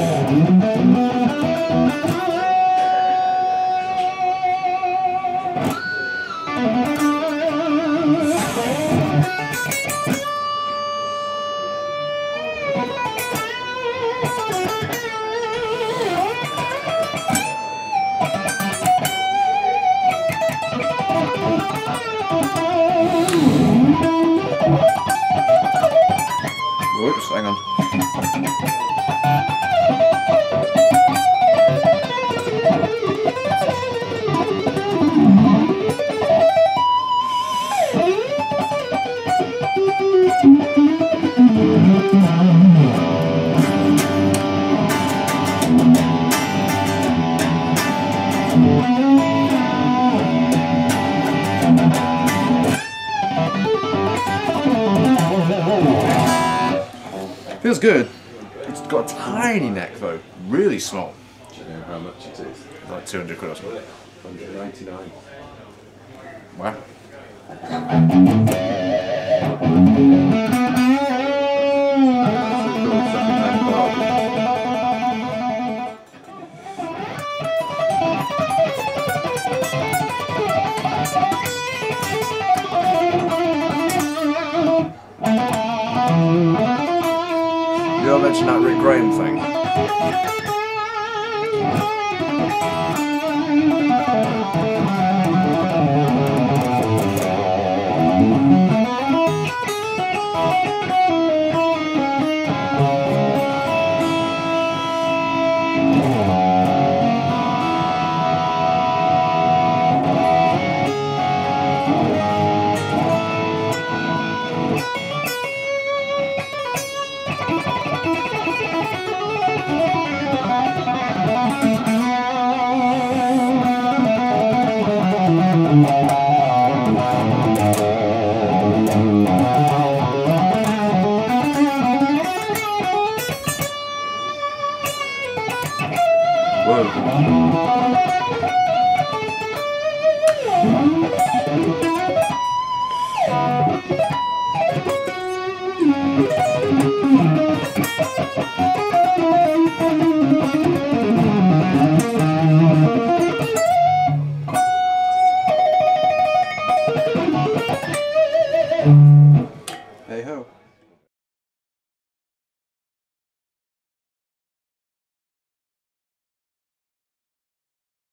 Oops, hang on. Feels good. It's got a tiny neck though, really small. Do you know how much it is? Like 200 quid or something. 199. Wow. Mentioned that Rick Graham thing. இருக்கும்